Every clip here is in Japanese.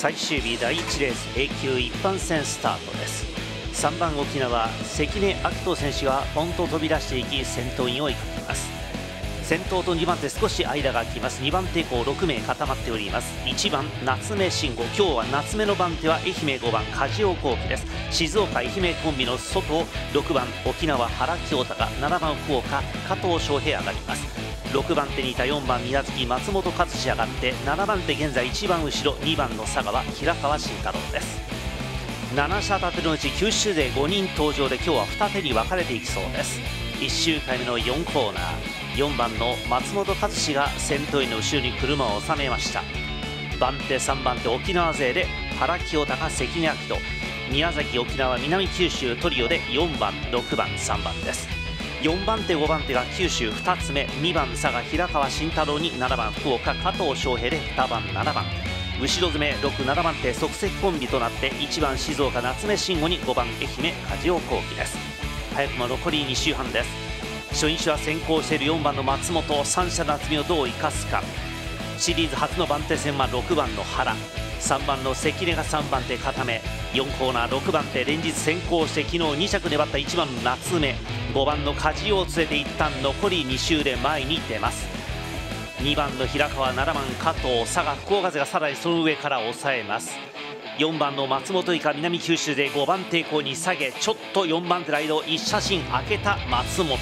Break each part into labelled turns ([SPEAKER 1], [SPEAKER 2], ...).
[SPEAKER 1] 最終日第1レース A 級一般戦スタートです。3番沖縄関根明人選手がポンと飛び出していき先頭に追いかけます。先頭と2番手少し間が空きます。2番手以降6名固まっております。1番夏目慎吾今日は夏目の番手は愛媛5番梶尾幸喜です。静岡愛媛コンビの外6番沖縄原清隆7番福岡加藤翔平上がります。6番手にいた4番宮崎松本勝志上がって7番手現在1番後ろ2番の佐川平川慎太郎です。7車立てのうち九州勢5人登場で今日は2手に分かれていきそうです。1周回目の4コーナー。4番の松本勝志が先頭員の後ろに車を収めました。番手3番手沖縄勢で原清隆関根明人宮崎沖縄南九州トリオで4番6番3番です。4番手5番手が九州2つ目2番佐賀平川慎太郎に7番福岡加藤翔平で2番7番。後ろ詰め67番手即席コンビとなって1番静岡夏目慎吾に5番愛媛梶尾幸喜です。早くも残り2周半です。初日は先行している4番の松本三者の厚みをどう生かすか。シリーズ初の番手戦は6番の原。3番の関根が3番手固め。4コーナー6番手連日先行して昨日2着粘った1番の夏目。5番の梶を連れて一旦残り2周で前に出ます。2番の平川7番加藤佐賀福岡勢がさらにその上から抑えます。4番の松本以下南九州で5番抵抗に下げちょっと4番手ライド1写真開けた松本。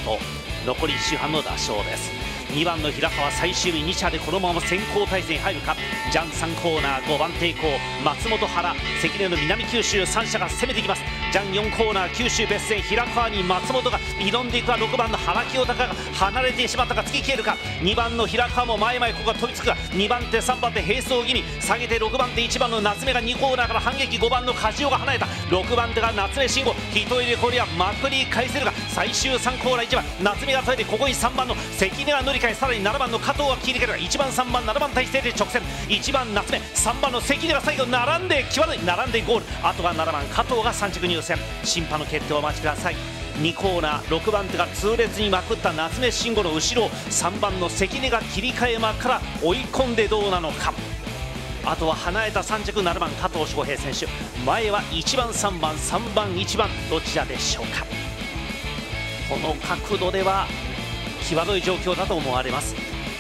[SPEAKER 1] 残り1周半の打賞です。2番の平川最終日2車でこのまま先行体制に入るか。ジャン3コーナー5番抵抗。松本原関根の南九州3車が攻めていきます。ジャン4コーナー九州別線平川に松本が挑んでいくは6番の原清隆が離れてしまったか。突き消えるか。2番の平川も前々ここが飛びつくか。2番手3番手並走気味。下げて6番手1番の夏目が2コーナーから反撃。5番の梶尾が離れた。6番手が夏目慎吾。一入れこれはまくり返せるが最終3コーナー1番。夏目が取れてここに3番の関根が乗り換えさらに7番の加藤が切り替えるが1番3番7番体制で直線。1番夏目3番の関根が最後並んで際どい。並んでゴール。あとは7番加藤が3着入線。審判の決定をお待ちください。2コーナー6番手が痛烈にまくった夏目慎吾の後ろを3番の関根が切り替え間から追い込んでどうなのか。あとは離れた3着7番加藤翔平選手。前は1番3番3番1番。どちらでしょうか。この角度では際どい状況だと思われます。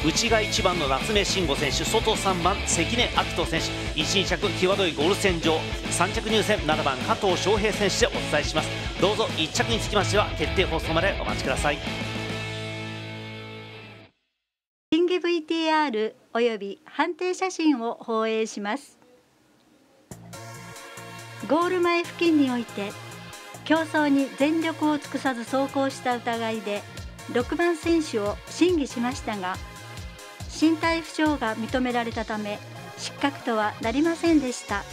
[SPEAKER 1] 内が1番の夏目慎吾選手外3番関根明人選手。1、2着際どいゴール戦場3着入選7番加藤翔平選手でお伝えします。どうぞ1着につきましては決定放送までお待ちください。
[SPEAKER 2] 審議 VTR および判定写真を放映します。ゴール前付近において競争に全力を尽くさず走行した疑いで6番選手を審議しましたが身体不調が認められたため失格とはなりませんでした。